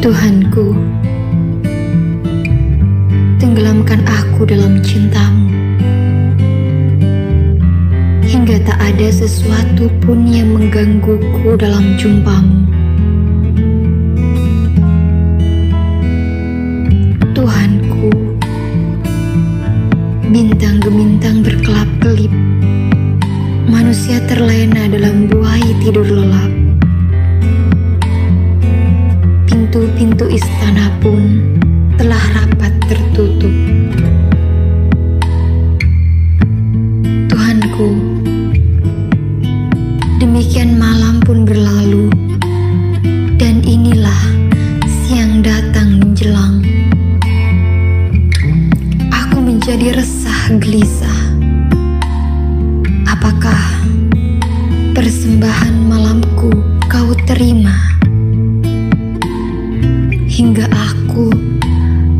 Tuhanku, tenggelamkan aku dalam cintamu. Hingga tak ada sesuatu pun yang menggangguku dalam jumpamu. Pun berlalu, dan inilah siang datang menjelang. Aku menjadi resah gelisah. Apakah persembahan malamku kau terima? Hingga aku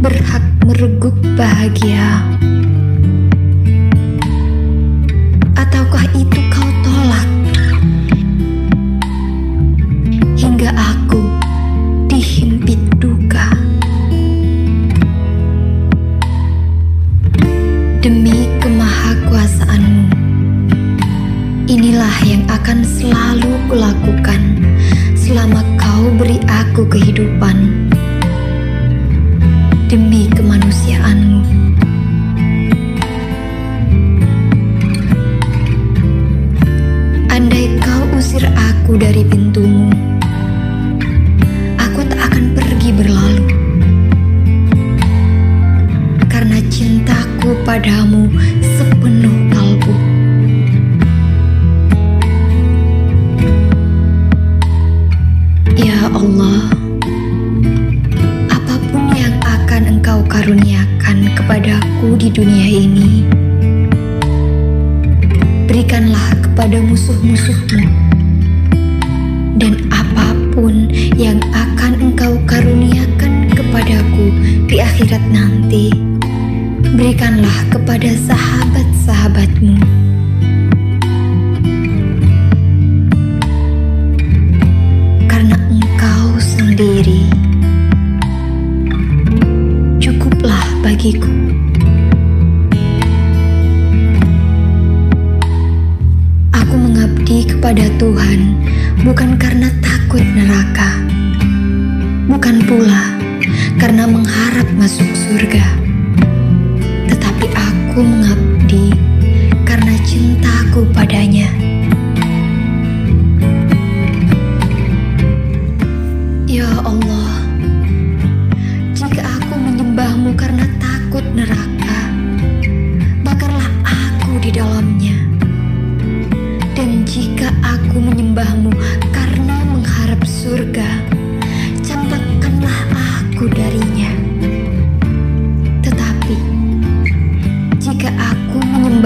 berhak mereguk bahagia. Selalu kulakukan selama kau beri aku kehidupan. Demi kemanusiaanmu. Andai kau usir aku dari pintumu, aku tak akan pergi berlalu. Karena cintaku padamu sepenuh karuniakan kepadaku di dunia ini, berikanlah kepada musuh-musuhmu. Dan apa pun yang akan Engkau karuniakan kepadaku di akhirat nanti, berikanlah kepada sahabat-sahabatmu. Bagiku. Aku mengabdi kepada Tuhan bukan karena takut neraka, bukan pula karena mengharap masuk surga, tetapi aku mengabdi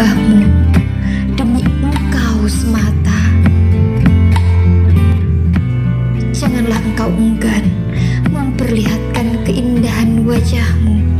menyembahmu demi engkau semata, janganlah engkau enggan memperlihatkan keindahan wajahmu